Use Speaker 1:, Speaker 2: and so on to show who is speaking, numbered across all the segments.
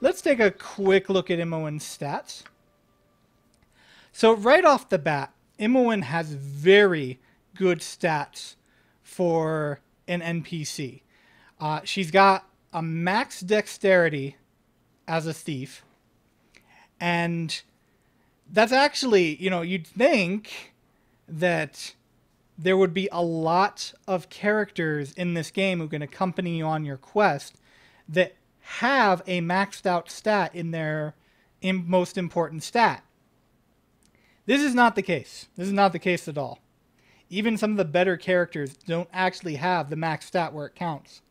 Speaker 1: let's take a quick look at Imoen's stats. So right off the bat, Imoen has very good stats for an NPC. Uh, she's got a max dexterity as a thief, and that's actually, you know, you'd think that there would be a lot of characters in this game who can accompany you on your quest that have a maxed out stat in their most important stat. This is not the case. This is not the case at all. Even some of the better characters don't actually have the max stat where it counts.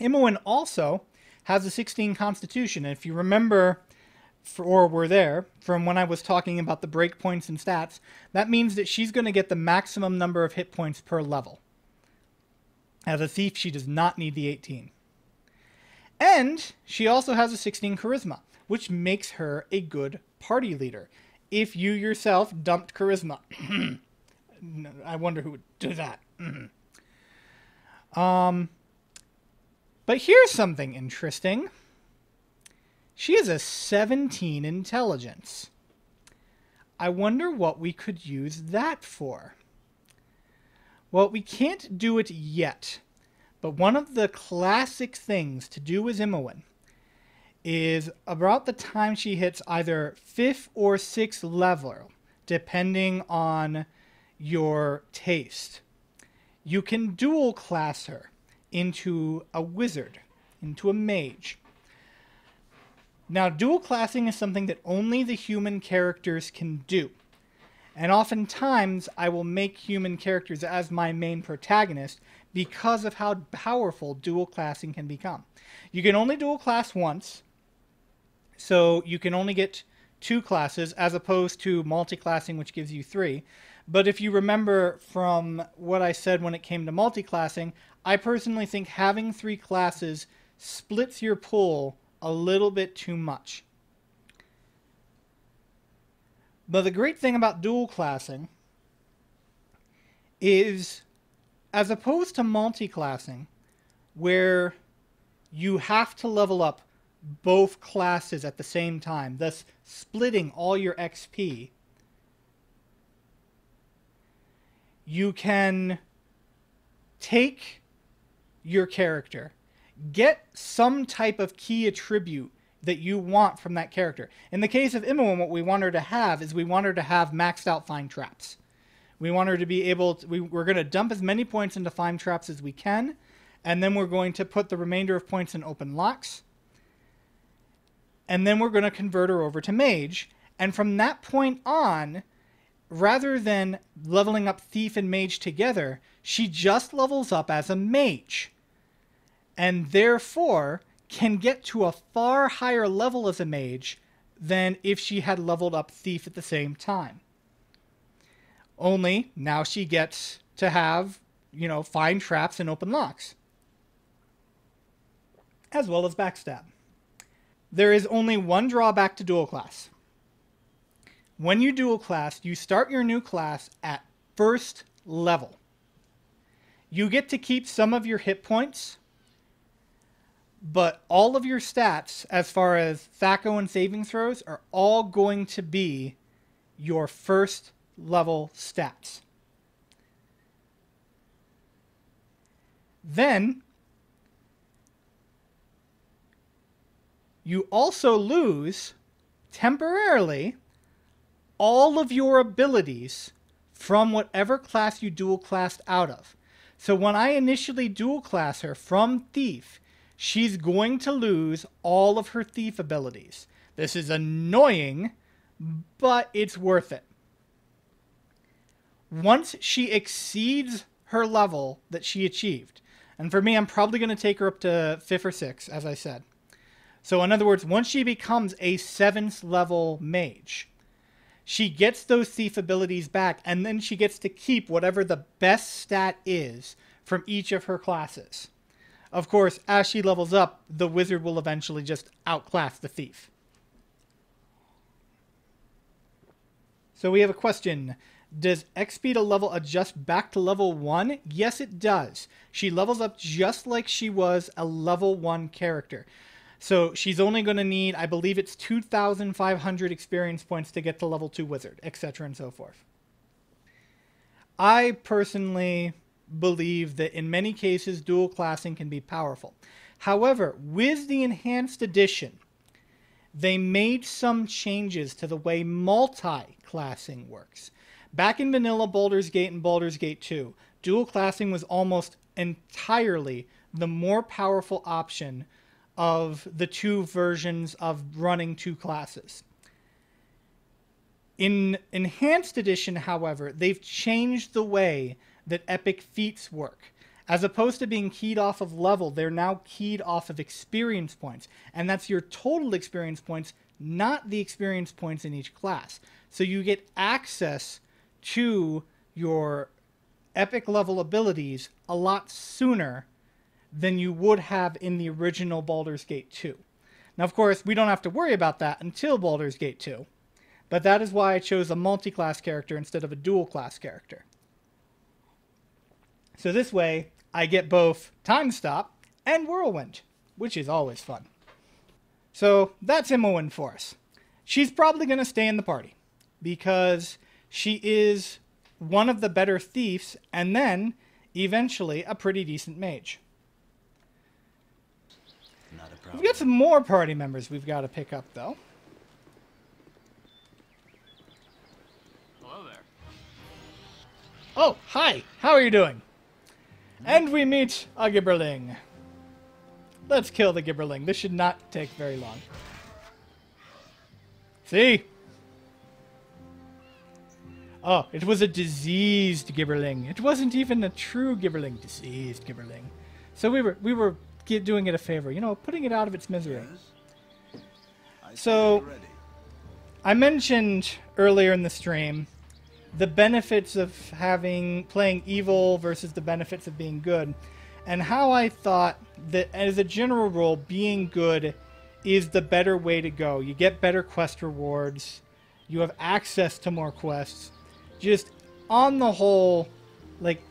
Speaker 1: Imoen also has a 16 constitution. And if you remember, for, or were there, from when I was talking about the breakpoints and stats, that means that she's going to get the maximum number of hit points per level. As a thief, she does not need the 18. And she also has a 16 charisma, which makes her a good party leader. If you yourself dumped charisma, I wonder who would do that. um, but here's something interesting. She has a 17 intelligence. I wonder what we could use that for. Well, we can't do it yet, but one of the classic things to do with Imoen is about the time she hits either 5th or 6th level, depending on your taste. You can dual class her into a wizard, into a mage. Now, dual classing is something that only the human characters can do. And oftentimes, I will make human characters as my main protagonist because of how powerful dual classing can become. You can only dual class once, so you can only get two classes as opposed to multi-classing, which gives you three. But if you remember from what I said when it came to multi-classing, I personally think having three classes splits your pool a little bit too much. But the great thing about dual classing is, as opposed to multi-classing, where you have to level up both classes at the same time, thus splitting all your XP, you can take your character. Get some type of key attribute that you want from that character. In the case of Imoen, what we want her to have is we want her to have maxed out find traps. We want her to be able to, we, we're going to dump as many points into find traps as we can, and then we're going to put the remainder of points in open locks. And then we're going to convert her over to mage. And from that point on, rather than leveling up thief and mage together, she just levels up as a mage and therefore can get to a far higher level as a mage than if she had leveled up Thief at the same time. Only now she gets to have, you know, find traps and open locks, as well as backstab. There is only one drawback to dual class. When you dual class, you start your new class at first level. You get to keep some of your hit points but all of your stats, as far as THAC0 and saving throws, are all going to be your first level stats. Then, you also lose, temporarily, all of your abilities from whatever class you dual classed out of. So when I initially dual class her from Thief, she's going to lose all of her thief abilities. This is annoying, but it's worth it. Once she exceeds her level that she achieved, and for me, I'm probably going to take her up to fifth or sixth, as I said. So, in other words, once she becomes a seventh level mage, she gets those thief abilities back, and then she gets to keep whatever the best stat is from each of her classes. Of course, as she levels up, the wizard will eventually just outclass the thief. So we have a question. Does XP to level adjust back to level 1? Yes, it does. She levels up just like she was a level 1 character. So she's only going to need, I believe it's 2,500 experience points to get to level 2 wizard, etc. and so forth. I personally believe that in many cases dual classing can be powerful. However, with the enhanced edition, they made some changes to the way multi classing works. Back in vanilla Baldur's Gate and Baldur's Gate 2, dual classing was almost entirely the more powerful option of the two versions of running two classes. In Enhanced Edition, however, they've changed the way that epic feats work. As opposed to being keyed off of level, they're now keyed off of experience points. And that's your total experience points, not the experience points in each class. So you get access to your epic level abilities a lot sooner than you would have in the original Baldur's Gate 2. Now, of course, we don't have to worry about that until Baldur's Gate 2, but that is why I chose a multi class character instead of a dual class character. So this way, I get both Time Stop and Whirlwind, which is always fun. So that's Imoen for us. She's probably going to stay in the party because she is one of the better thieves and then eventually a pretty decent mage. We've got some more party members we've got to pick up though.
Speaker 2: Hello there.
Speaker 1: Oh, hi. How are you doing? And we meet a Gibberling. Let's kill the Gibberling. This should not take very long. See? Oh, it was a diseased Gibberling. It wasn't even a true Gibberling. Diseased Gibberling. So we were we were doing it a favor, you know, putting it out of its misery. So I mentioned earlier in the stream the benefits of having playing evil versus the benefits of being good and how I thought that as a general rule being good is the better way to go. You get better quest rewards, you have access to more quests. Just on the whole like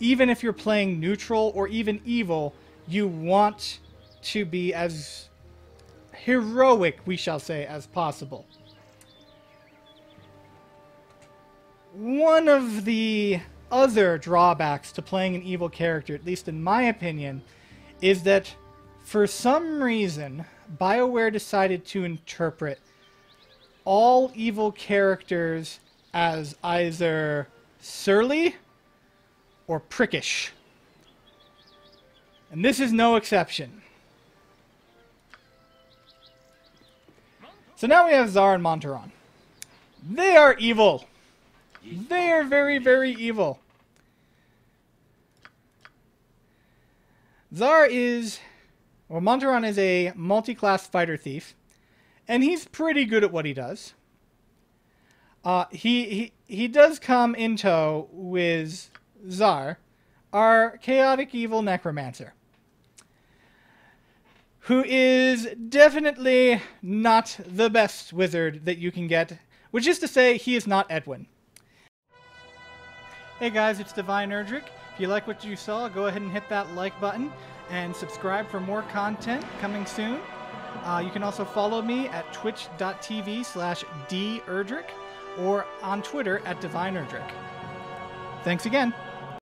Speaker 1: even if you're playing neutral or even evil, you want to be as heroic, we shall say, as possible. One of the other drawbacks to playing an evil character, at least in my opinion, is that for some reason, BioWare decided to interpret all evil characters as either surly or prickish. And this is no exception. So now we have Xar and Montaron. They are evil. They are very, very evil. Xar is, well, Montaron is a multi-class fighter thief, and he's pretty good at what he does. Uh, he, he, he does come in tow with Xar, our chaotic evil necromancer, who is definitely not the best wizard that you can get, which is to say, he is not Edwin. Hey guys, it's Divine Erdrick. If you like what you saw, go ahead and hit that like button and subscribe for more content coming soon. Uh, you can also follow me at twitch.tv slash derdrick or on Twitter at Divine Erdrick. Thanks again.